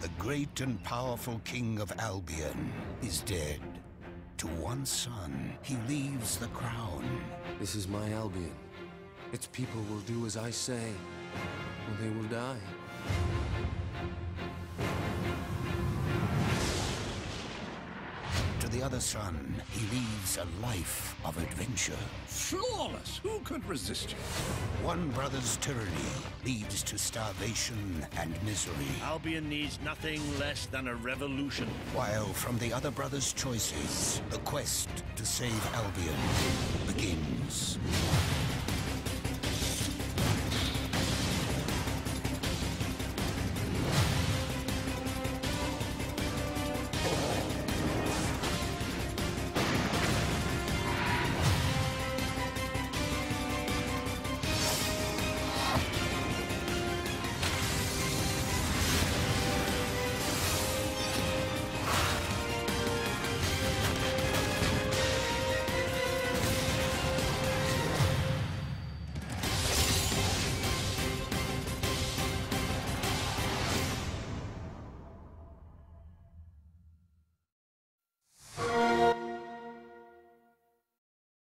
The great and powerful king of Albion is dead. To one son, he leaves the crown. This is my Albion. Its people will do as I say, or they will die. To the other son, he leaves a life of adventure. Flawless! Who could resist you? One brother's tyranny leads to starvation and misery, Albion needs nothing less than a revolution. while from the other brother's choices, the quest to save Albion begins.